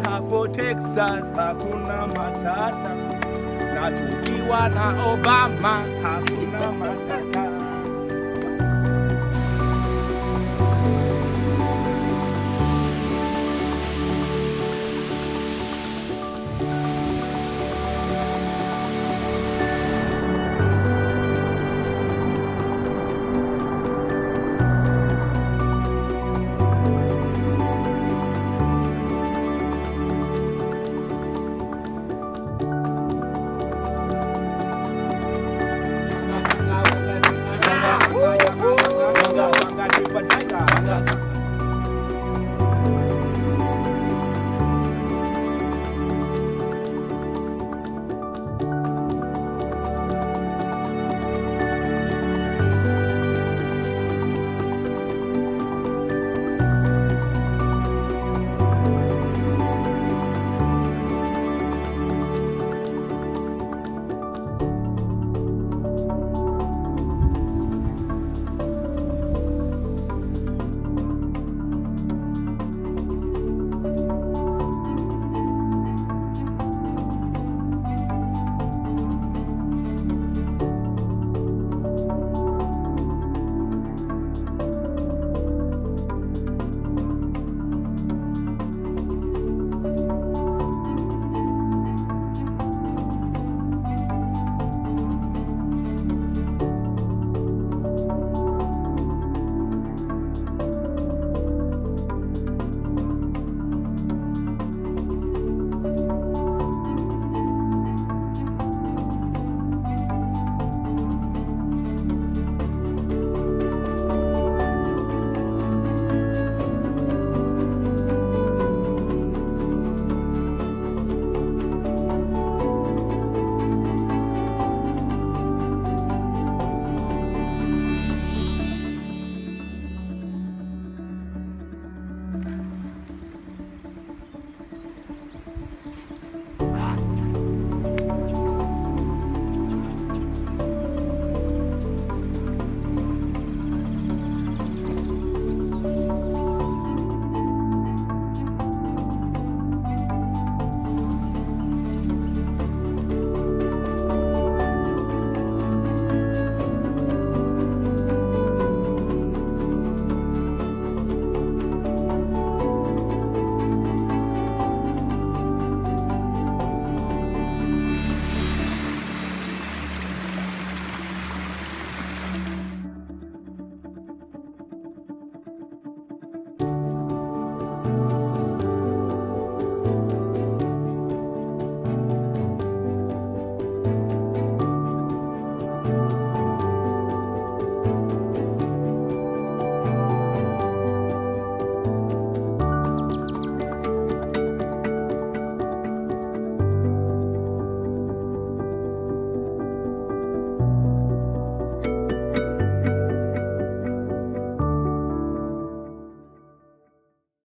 hapo Texas hakuna matata, na tukiwa na Obama hakuna matata.